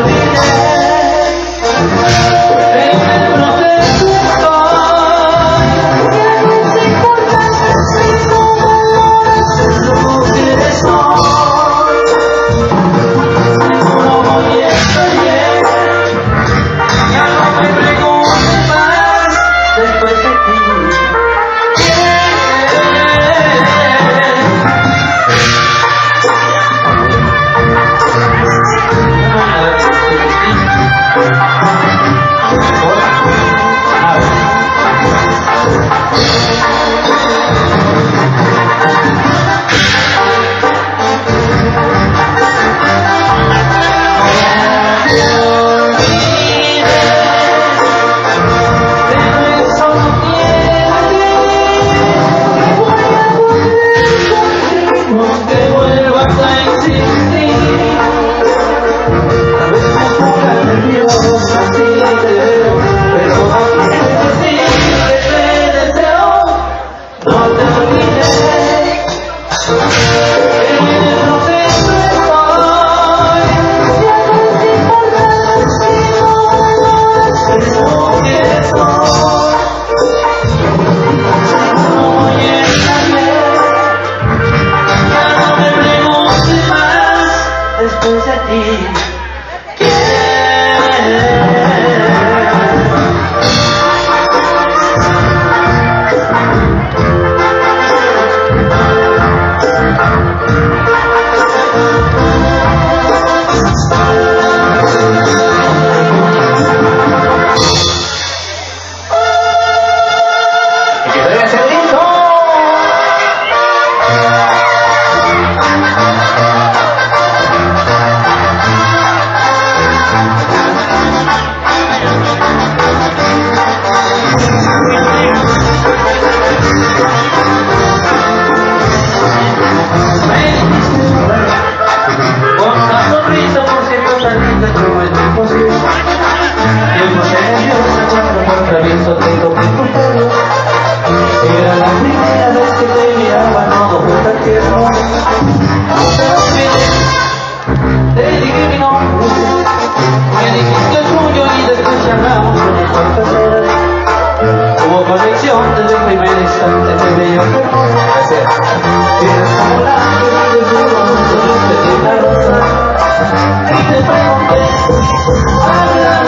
I'll Sunset Inn. Happy birthday.